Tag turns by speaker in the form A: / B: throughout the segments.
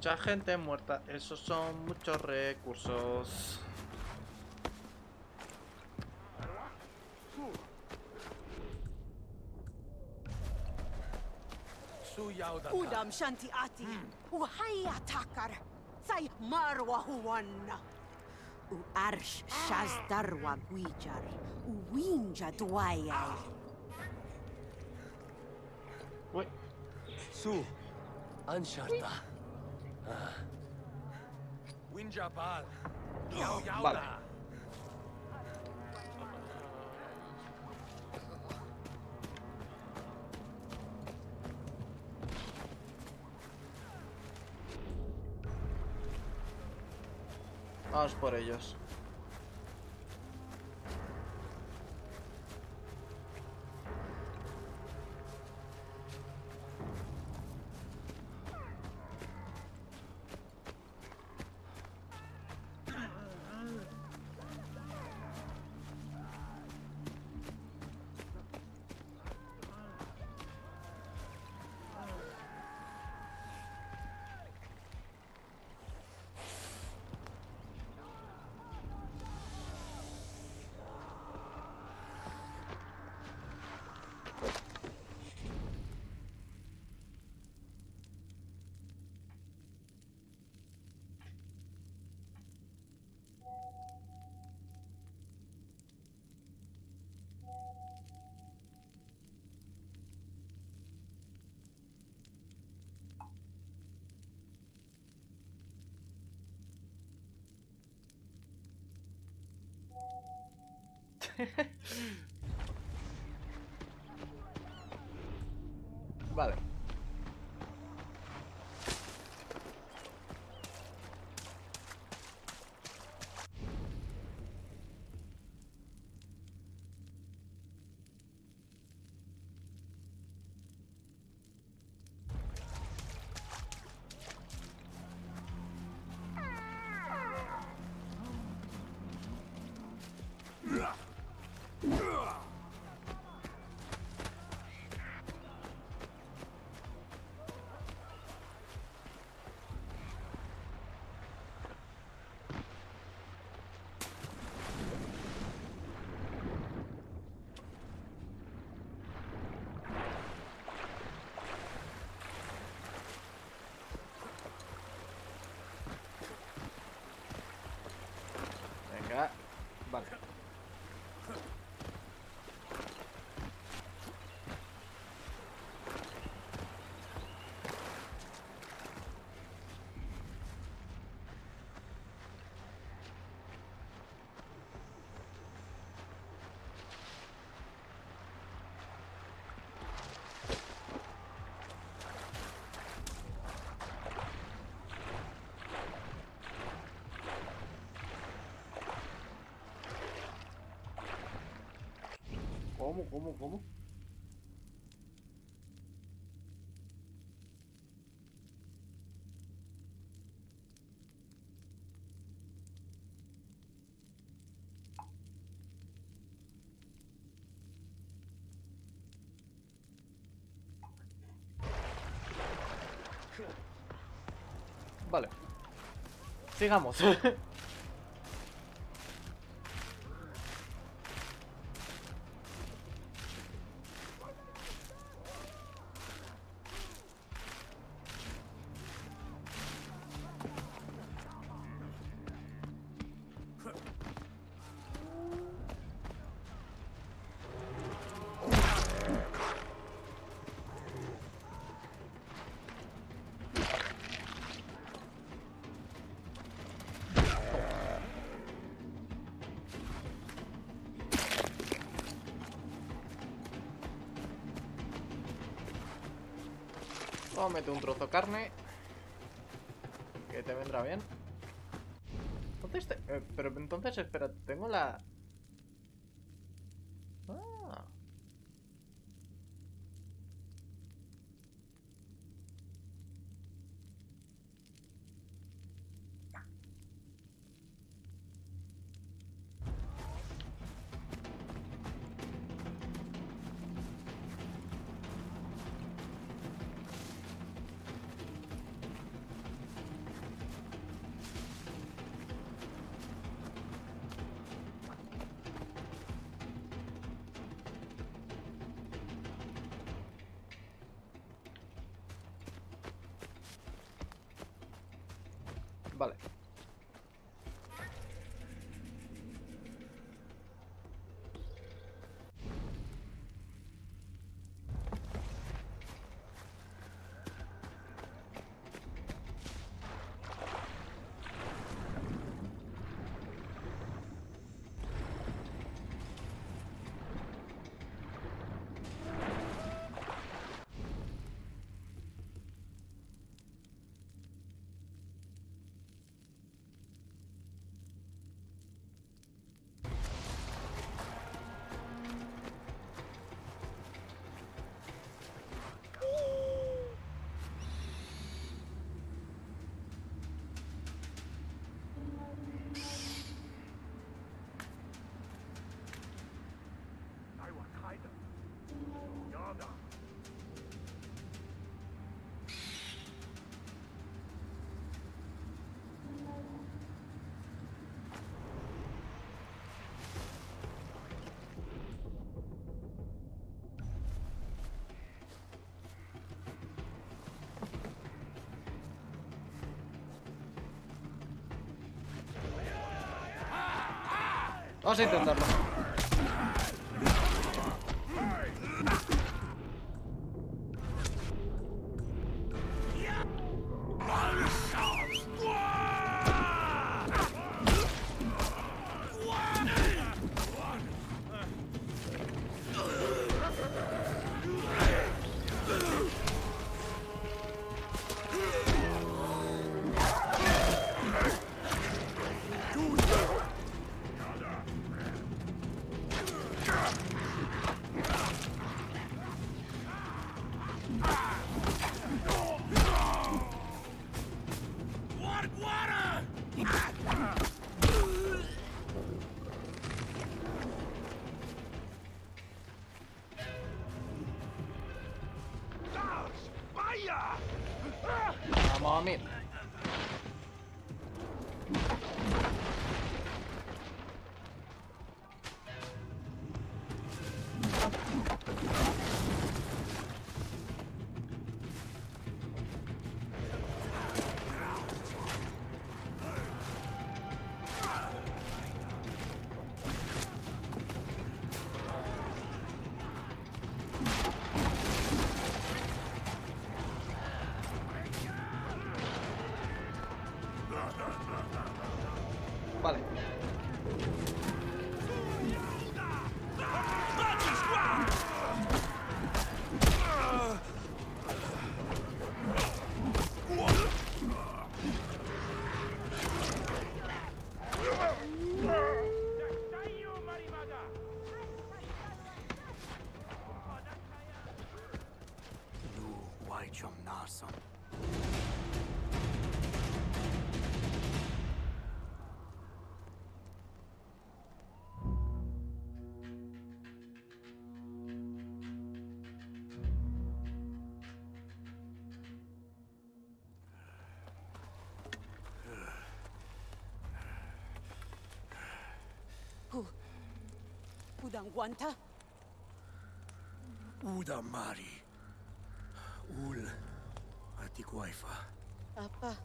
A: Mucha gente muerta, esos son muchos recursos.
B: Udam shanti ati, uhaya takar, say marwa huwanna. U arsh shaz darwa gwijar, u winja
A: Vale. Vamos por ellos. Vale. Venga. Vale. ¿Cómo, cómo, cómo? Vale. Sigamos. Cómete un trozo de carne. Que te vendrá bien. Entonces, eh, pero entonces, espera, tengo la... Vamos a intentarlo.
C: 妈咪。
B: Udang guanta?
C: Uda Mari. Ul Atiguaifa.
B: Apa?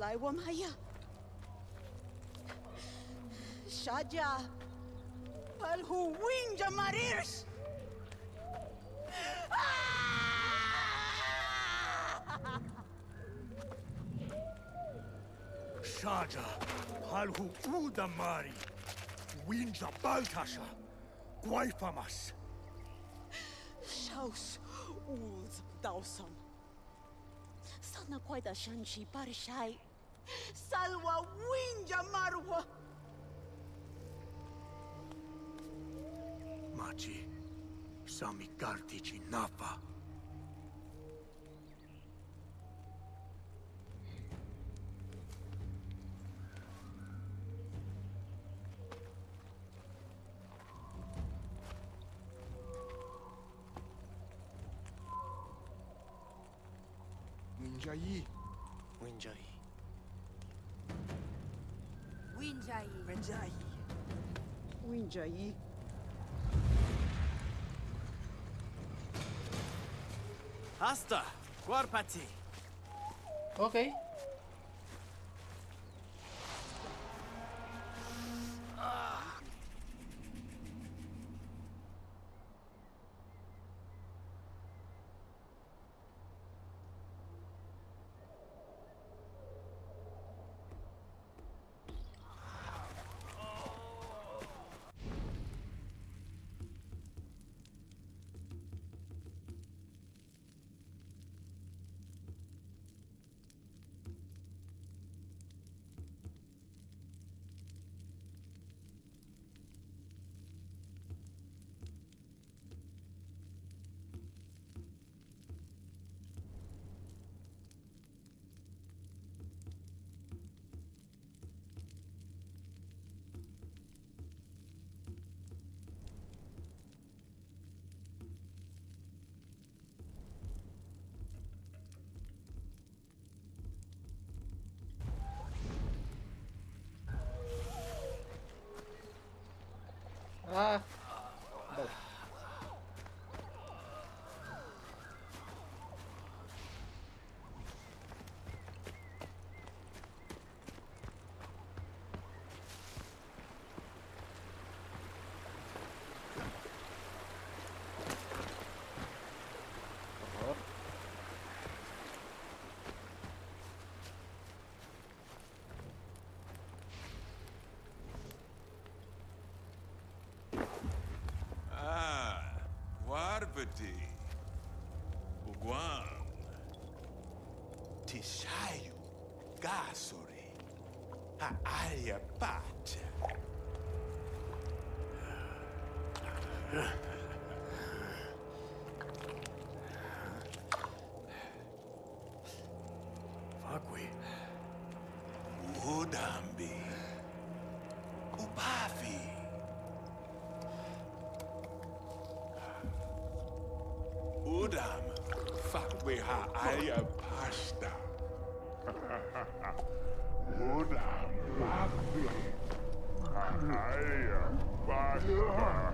B: Laiwa Maya? Shaja! Palhu Winja Marirs!
C: Shaja. Halhu Uda Mari. Windra Baltasha, Guaipamas.
B: Shaus, Ulz, Dawson. Sana Quaida Shanchi, Parishai. Salwa Windja Marwa.
C: Machi, Sami Kartici Napa.
D: Winjai,
C: Winjai,
B: Winjai,
D: Winjai.
B: Winjayi.
E: Hasta. Guarpati.
D: Okay. Kapiti, Uguan, Tishayu, Gasuri, Ha'aria Pata. We have Pasta. Muna Rafi. Aya Pasta.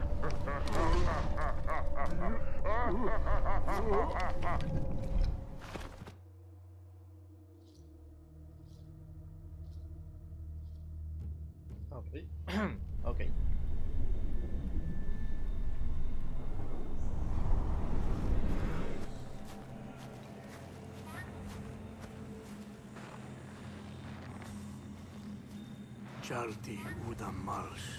C: Uda Marsh.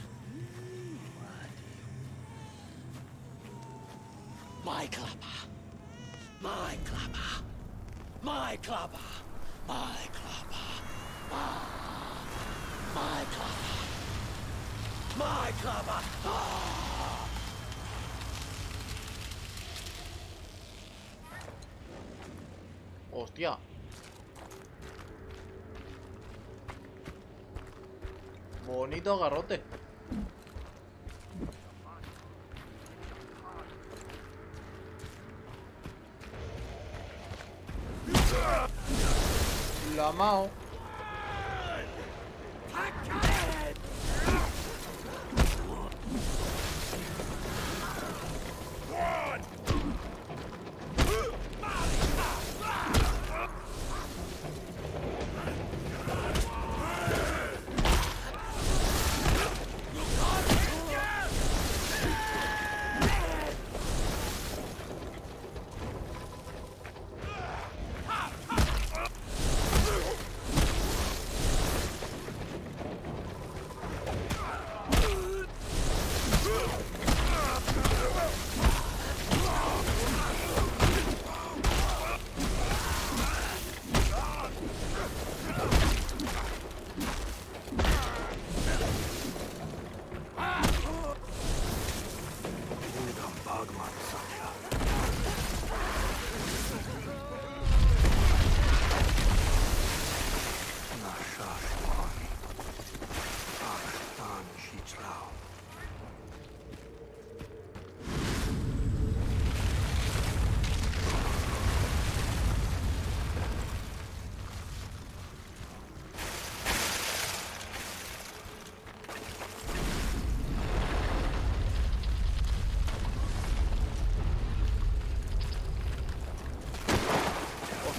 E: My clapper. My clapper. My clapper. My clapper. My, clapper. My clapper. Ah!
A: Bonito garrote. La mao.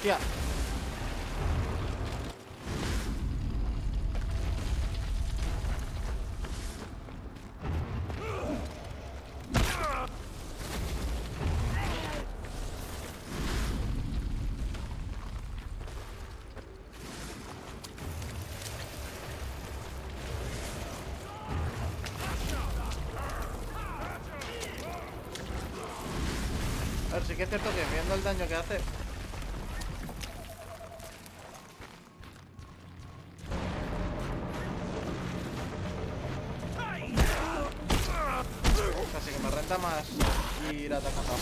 A: Hostia. A ver, sí que es cierto que viendo el daño que hace, vai matar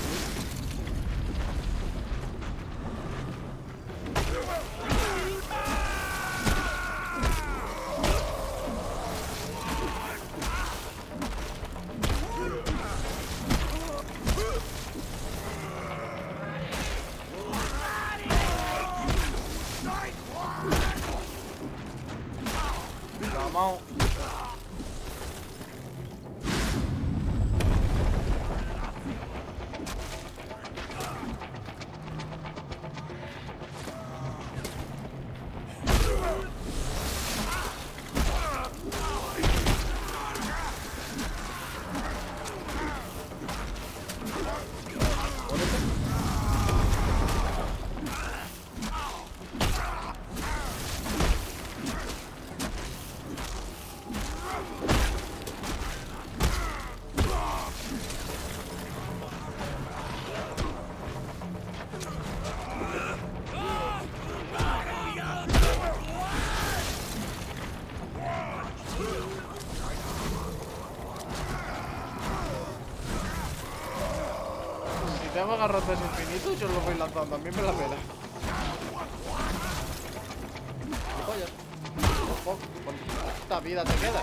A: Dá a mão. Tengo garrotes infinitos, yo los voy lanzando. A mí me la pela. ¿Cuánta vida te queda?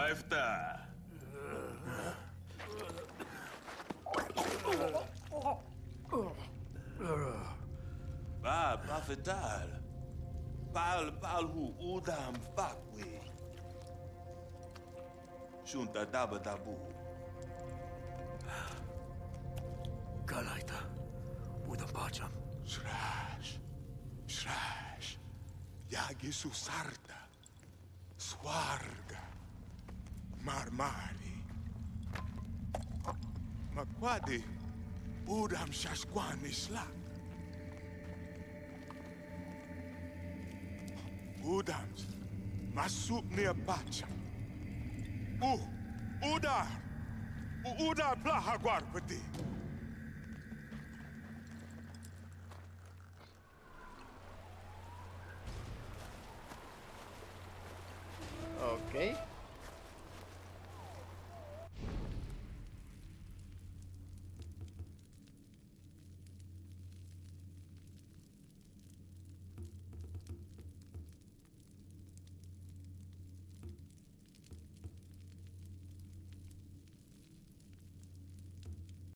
D: Pfeif da. Ba, ba, fedal. Bal, balhu, udam, bakwi. Junta daba dabu.
C: Galaita. Udam Bacham!
D: Shrash. Shrash. Yagi susarta. Swarm. marmari. Makwadi quadi udam shashquan isla. Udam masuk ni apacha. U uda. U uda plah peti.
A: Okay.